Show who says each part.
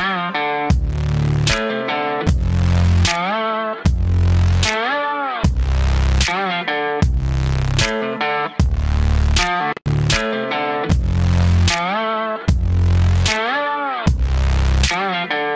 Speaker 1: Uh-huh.